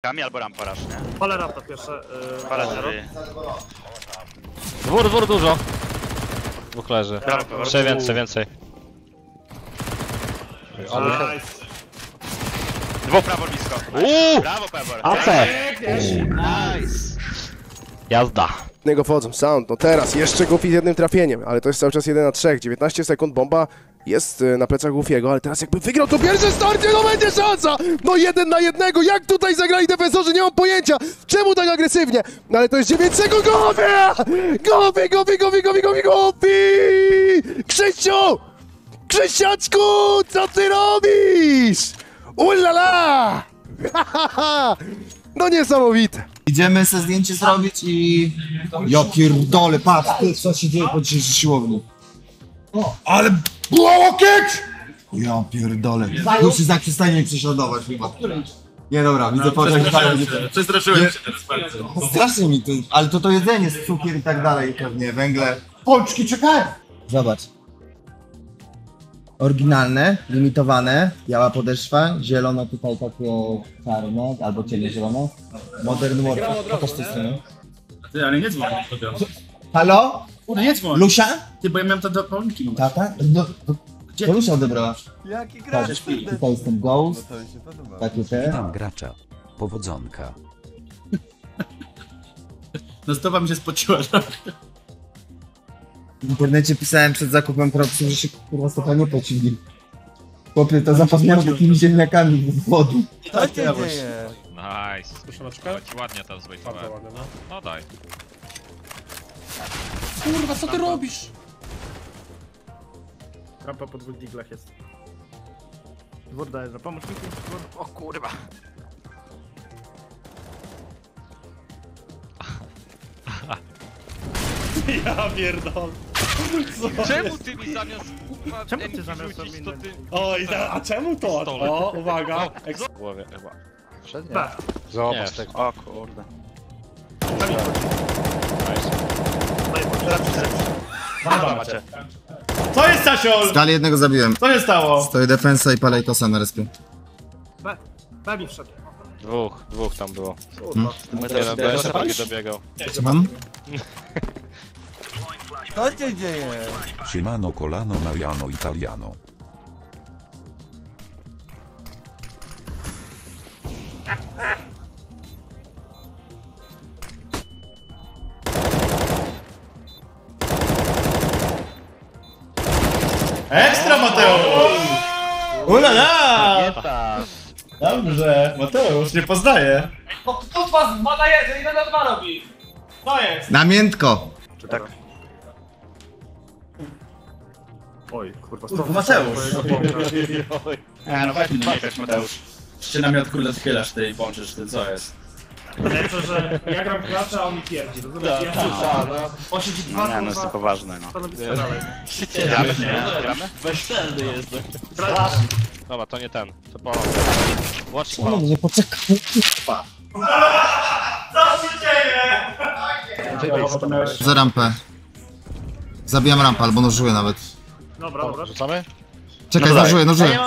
Kami albo ramparasz, nie? Pole rampa pierwsze. Yy, Parę zero. Dwór, dwór dużo. Dwóch leży. Jeszcze więcej, więcej. Nice. Dwóch prawo blisko. Uuu! Brawo, Pebor. AC! Nice. Jazda. Jednego wchodzą, sound, no teraz, jeszcze Goofy z jednym trafieniem, ale to jest cały czas 1 na 3, 19 sekund, bomba jest e, na plecach Goofiego, ale teraz jakby wygrał to pierwsze starcie, no będzie szansa! No jeden na jednego, jak tutaj zagrali defensorzy, nie mam pojęcia, czemu tak agresywnie, no ale to jest 9 sekund, Goofy! Goofy, Goofy, Goofy, Goofy, Goofy, Goofy! Krzyściu! Krzyściaczku, co ty robisz? Ulala! No niesamowite. Idziemy sobie zdjęcie zrobić i... Ja pierdolę, patrz, co się dzieje po dzisiejszej siłowni. Ale było łokieć! Ja pierdolę. Już Izak przestanie prześladować chyba. Nie dobra, widzę po Przestraszyłem się teraz bardzo. Strasznie mi to, ale to to jedzenie, cukier i tak dalej, pewnie, węgle. Pączki, czekaj! Zobacz. Oryginalne, limitowane, biała podeszwa, zielone tutaj takie czarne, albo ciemno zielone. Modern Warfare, pokaż tej strony. Ty, ale nie dzwoń. Halo? Kurde, nie dzwoń. Lusia? Ty, bo ja miałem to do Pauliki. Tata? Do, do, Gdzie? to Lusia odebrała. Jaki Tak, gracz? tutaj jest ten Ghost, To mi się podoba. takie te. Tam gracza. Powodzonka. No stopa mi się spociła. W internecie pisałem przed zakupem propsów, że się kurwa stopa nie pocili. Chłopie, to zapomniałem takimi ziemniakami w wodu. Co się dzieje? Nice. Proszoneczkę? Chodź, ładnie to zwejtowałem. Bardzo ładnie, no. No daj. Kurwa, co ty robisz? Rampa po dwóch diglach jest. Dwór daje, że pomóż mi. O kurwa. Ja pierdol. Czemu ty mi zamiast kurwa Czemu ty zamiast rzucić, to ty... Oj, da- a czemu to? Pistolet. O, uwaga. W głowie chyba. Zobacz O kurde. Dwa macie. Co jest Stasiol? Skali jednego zabiłem. Co się stało? Stoję defensa i palej kosa na respie. B. B mi wszedł. Dwóch, dwóch tam było. Kurwa. Jeden bez, drugi dobiegał. Mam? Co się dzieje? Siemano colano Mariano Italiano. Ekstra Mateusz! Ulala! Dobrze, Mateusz, nie poznaję. Tu was 2 na 1, 1 na 2 robi. To jest! Na miętko! Czy tak? Oj, kurwa, Kurwa, Mateusz. A, no weź mnie jakaś Mateusz. Czy na mnie od kurde schylasz ty i włączysz ty, co jest? Najlepsze, że ja gram klacza, a on mi pierdzi. Rozumiesz? Ja słyszałem. On siedzi No dwa, nie, no jest to kurwa, poważne, no. stanowiska dalej. Gramy, nie? Gramy? Dobra, to nie ten. To po... Watch out. Nie poczekaj. Za rampę. Zabijam rampę, albo nożuję nawet. Dobra, dobra. Rzucamy? Czekaj, nożuję, nożuję.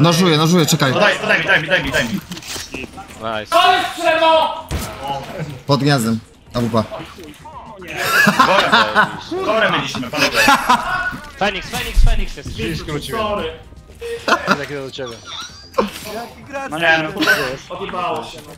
Nożuję, nożuję, czekaj. Daj, daj mi, daj mi, daj mi, daj mi. Nice. Pod gniazdem. Abupa. Dobra, mieliśmy, panowie. Fenix, Fenix, Fenix jest. Sorry, Takie do ciebie. Jaki gracz? No nie, no kurde. odjebało się. no.